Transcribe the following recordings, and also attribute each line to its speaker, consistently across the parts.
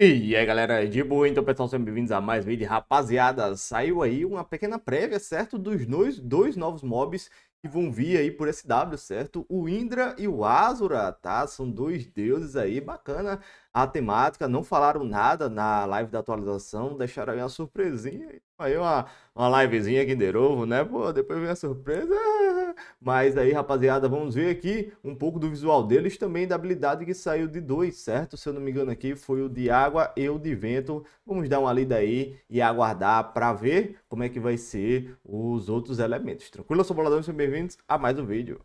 Speaker 1: E aí galera, de boa, então pessoal, sejam bem-vindos a mais um vídeo. Rapaziada, saiu aí uma pequena prévia, certo? Dos dois, dois novos mobs que vão vir aí por SW, certo? O Indra e o Azura, tá? São dois deuses aí, bacana a temática. Não falaram nada na live da atualização, deixaram aí uma surpresinha. Aí uma, uma livezinha aqui de novo, né? Pô, depois vem a surpresa. Mas aí, rapaziada, vamos ver aqui um pouco do visual deles, também da habilidade que saiu de dois, certo? Se eu não me engano aqui, foi o de água e o de vento. Vamos dar uma lida aí e aguardar para ver como é que vai ser os outros elementos. Tranquilo? Eu sou o Boladão, sejam bem-vindos a mais um vídeo.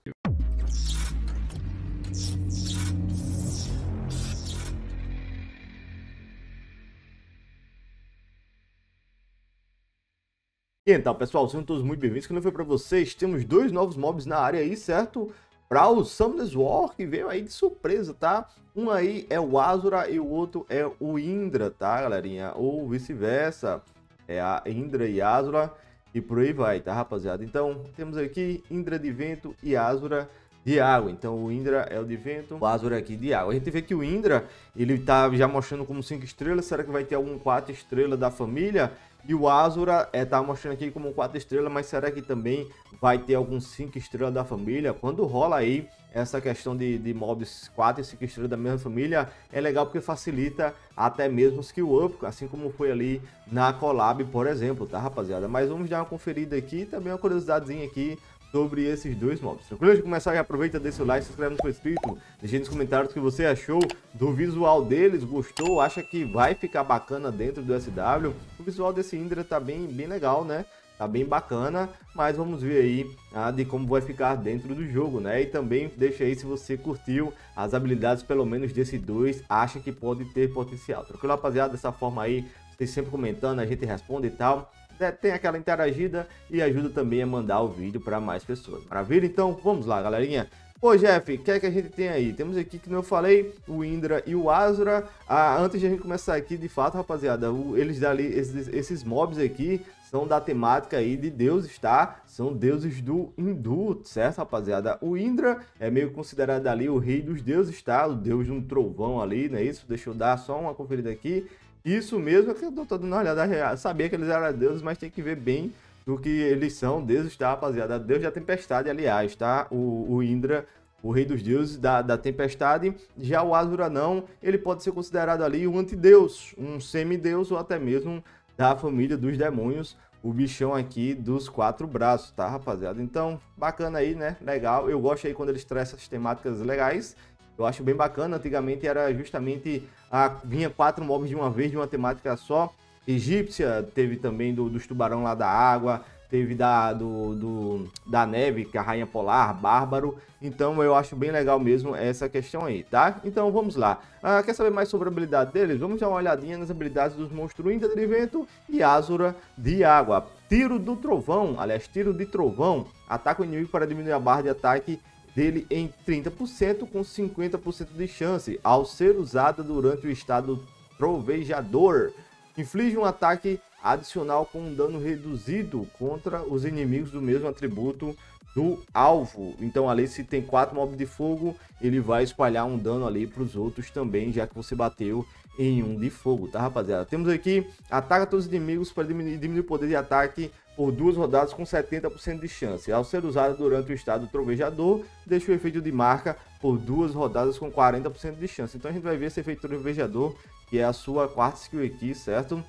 Speaker 1: Então, pessoal, sejam todos muito bem-vindos. Quando foi para vocês, temos dois novos mobs na área aí, certo? Para o Summoners War, que veio aí de surpresa, tá? Um aí é o Azura e o outro é o Indra, tá, galerinha? Ou vice-versa, é a Indra e Azura e por aí vai, tá, rapaziada? Então, temos aqui Indra de vento e Azura de água. Então, o Indra é o de vento, o Azura aqui de água. A gente vê que o Indra, ele tá já mostrando como 5 estrelas. Será que vai ter algum 4 estrelas da família? E o Azura é, tá mostrando aqui como 4 estrelas, mas será que também vai ter alguns 5 estrelas da família? Quando rola aí essa questão de, de mobs 4 e 5 estrelas da mesma família, é legal porque facilita até mesmo o skill up, assim como foi ali na collab, por exemplo, tá rapaziada? Mas vamos dar uma conferida aqui, também uma curiosidadezinha aqui sobre esses dois mobs. Tranquilo? De começar, aproveita, deixa o like, se inscreve no seu inscrito, deixa nos comentários o que você achou do visual deles, gostou, acha que vai ficar bacana dentro do SW. Visual desse Indra tá bem, bem legal, né? Tá bem bacana, mas vamos ver aí ah, de como vai ficar dentro do jogo, né? E também deixa aí se você curtiu as habilidades, pelo menos desse dois, acha que pode ter potencial. Tranquilo, rapaziada? Dessa forma aí, vocês sempre comentando, a gente responde e tal. É, tem aquela interagida e ajuda também a mandar o vídeo para mais pessoas. Maravilha? Então, vamos lá, galerinha. Pô, Jeff, o que é que a gente tem aí? Temos aqui, que eu falei, o Indra e o Azura. Ah, antes de a gente começar aqui, de fato, rapaziada, o, eles dali, esses, esses mobs aqui são da temática aí de deuses, tá? São deuses do hindu, certo, rapaziada? O Indra é meio considerado ali o rei dos deuses, tá? O deus de um trovão ali, não é isso? Deixa eu dar só uma conferida aqui. Isso mesmo que eu tô dando uma olhada. Sabia que eles eram deuses, mas tem que ver bem do que eles são deuses, tá, rapaziada? Deus da tempestade, aliás, tá? O, o Indra, o rei dos deuses da, da tempestade. Já o Azura não, ele pode ser considerado ali um antideus, um semideus ou até mesmo da família dos demônios. O bichão aqui dos quatro braços, tá, rapaziada? Então, bacana aí, né? Legal. Eu gosto aí quando eles trazem essas temáticas legais. Eu acho bem bacana. Antigamente era justamente a vinha quatro mobs de uma vez de uma temática só. Egípcia teve também do, dos tubarão lá da água, teve da, do, do, da neve, que é a rainha polar, bárbaro. Então eu acho bem legal mesmo essa questão aí, tá? Então vamos lá. Ah, quer saber mais sobre a habilidade deles? Vamos dar uma olhadinha nas habilidades dos monstros Inda de vento e Azura de água. Tiro do trovão, aliás, tiro de trovão. Ataca o inimigo para diminuir a barra de ataque dele em 30% com 50% de chance ao ser usada durante o estado trovejador. Inflige um ataque adicional com um dano reduzido contra os inimigos do mesmo atributo do alvo. Então ali se tem quatro mobs de fogo, ele vai espalhar um dano ali para os outros também, já que você bateu em um de fogo, tá rapaziada? Temos aqui, ataca todos os inimigos para diminuir, diminuir o poder de ataque por duas rodadas com 70% de chance. Ao ser usado durante o estado trovejador, deixa o efeito de marca por duas rodadas com 40% de chance. Então a gente vai ver esse efeito trovejador, que é a sua quarta skill aqui, certo?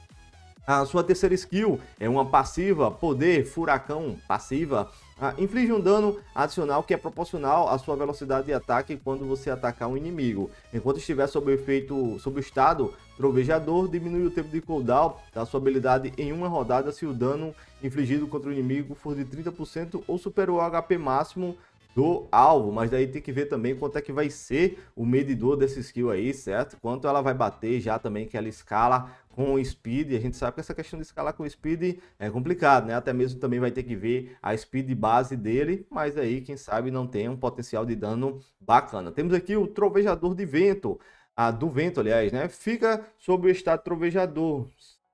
Speaker 1: A sua terceira skill é uma passiva, poder, furacão, passiva. Ah, inflige um dano adicional que é proporcional à sua velocidade de ataque quando você atacar um inimigo. Enquanto estiver sob o efeito, sob o estado trovejador, diminui o tempo de cooldown da sua habilidade em uma rodada se o dano infligido contra o inimigo for de 30% ou superar o HP máximo do alvo, mas daí tem que ver também quanto é que vai ser o medidor desse skill aí, certo? Quanto ela vai bater já também que ela escala com speed, a gente sabe que essa questão de escalar com speed é complicado, né? Até mesmo também vai ter que ver a speed base dele, mas aí quem sabe não tem um potencial de dano bacana. Temos aqui o trovejador de vento, a do vento, aliás, né? Fica sob o estado trovejador,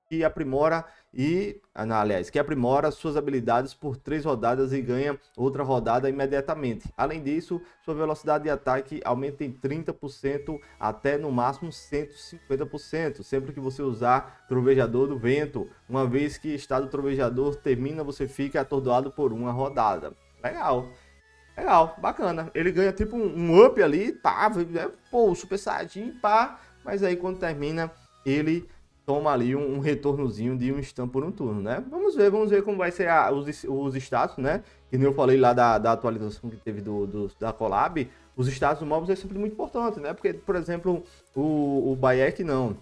Speaker 1: que aprimora e, ah, aliás, que aprimora suas habilidades por três rodadas e ganha outra rodada imediatamente. Além disso, sua velocidade de ataque aumenta em 30% até no máximo 150%, sempre que você usar Trovejador do Vento. Uma vez que estado Trovejador termina, você fica atordoado por uma rodada. Legal. Legal, bacana. Ele ganha tipo um, up ali, pá, é, pô, Super Saiyajin, pá. Mas aí quando termina, ele toma ali um, um, retornozinho de um stun por um turno, né? Vamos ver, vamos ver como vai ser a, os, os status, né? Que nem eu falei lá da, da atualização que teve do, do da collab, os status móveis é sempre muito importante, né? Porque, por exemplo, o, o Bayek não,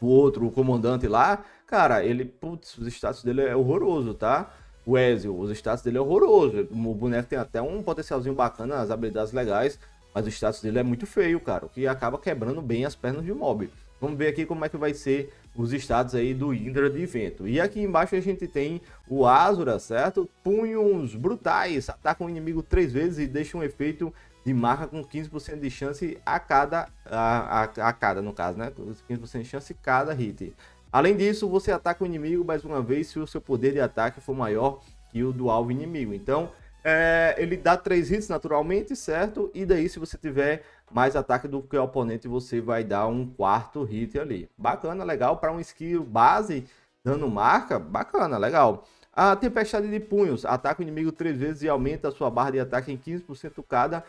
Speaker 1: o outro, o comandante lá, cara, ele, putz, os status dele é horroroso, tá? O Ezio, os status dele é horroroso, o boneco tem até um potencialzinho bacana, as habilidades legais, mas o status dele é muito feio, cara, o que acaba quebrando bem as pernas de mob. Vamos ver aqui como é que vai ser os estados aí do Indra de Vento. E aqui embaixo a gente tem o Azura, certo? Punhos brutais, ataca o inimigo três vezes e deixa um efeito de marca com 15% de chance a cada, a, a, a, cada no caso, né? 15% de chance cada hit. Além disso, você ataca o inimigo mais uma vez se o seu poder de ataque for maior que o do alvo inimigo. Então, é, ele dá três hits naturalmente, certo? E daí, se você tiver mais ataque do que o oponente, você vai dar um quarto hit ali. Bacana, legal. Para um skill base, dando marca, bacana, legal. A tempestade de punhos. Ataca o inimigo três vezes e aumenta a sua barra de ataque em 15% cada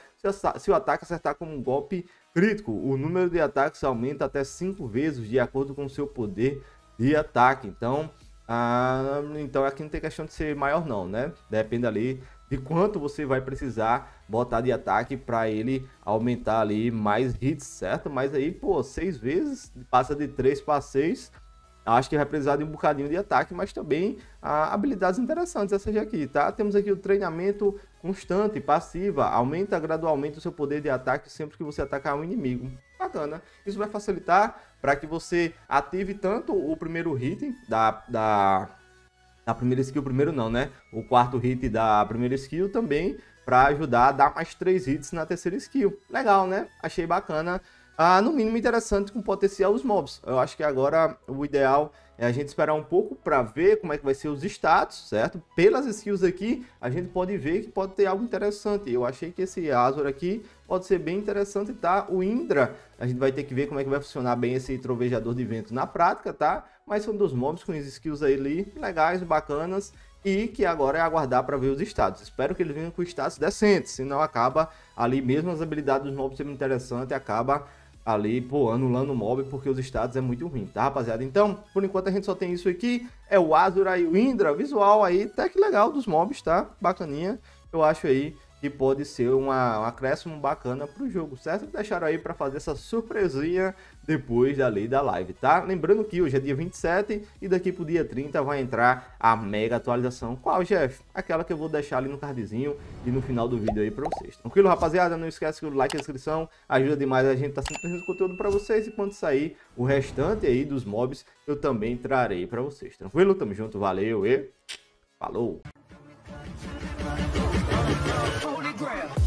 Speaker 1: se o ataque acertar com um golpe crítico. O número de ataques aumenta até 5 vezes de acordo com o seu poder de ataque. Então, ah, então aqui não tem questão de ser maior não, né? Depende ali de quanto você vai precisar botar de ataque para ele aumentar ali mais hits, certo? Mas aí, pô, seis vezes, passa de 3 para 6, acho que vai precisar de um bocadinho de ataque, mas também ah, habilidades interessantes essas aqui, tá? Temos aqui o treinamento constante, passiva, aumenta gradualmente o seu poder de ataque sempre que você atacar um inimigo. Bacana. Isso vai facilitar para que você ative tanto o primeiro hit da, da na primeira skill, primeiro não, né? O quarto hit da primeira skill também para ajudar a dar mais três hits na terceira skill. Legal, né? Achei bacana. Ah, no mínimo interessante com potencial os mobs. Eu acho que agora o ideal é a gente esperar um pouco para ver como é que vai ser os status, certo? Pelas skills aqui, a gente pode ver que pode ter algo interessante. Eu achei que esse Azor aqui pode ser bem interessante, tá? O Indra, a gente vai ter que ver como é que vai funcionar bem esse trovejador de vento na prática, tá? Mas são dos mobs com skills ali legais, bacanas e que agora é aguardar para ver os status. Espero que ele venha com status decentes, senão acaba ali mesmo as habilidades dos mobs sendo interessante, acaba ali, pô, anulando o mob porque os status é muito ruim, tá, rapaziada? Então, por enquanto a gente só tem isso aqui, é o Azura e o Indra, visual aí, até que legal dos mobs, tá? Bacaninha, eu acho aí que pode ser uma, um acréscimo bacana para o jogo, certo? Deixaram aí para fazer essa surpresinha depois da lei da live, tá? Lembrando que hoje é dia 27 e daqui pro dia 30 vai entrar a mega atualização. Qual, Jeff? Aquela que eu vou deixar ali no cardzinho e no final do vídeo aí para vocês. Tranquilo, rapaziada? Não esquece que o like e a inscrição ajuda demais a gente tá sempre trazendo conteúdo para vocês e quando sair o restante aí dos mobs eu também trarei para vocês. Tranquilo? Tamo junto, valeu e falou! Holy Grail.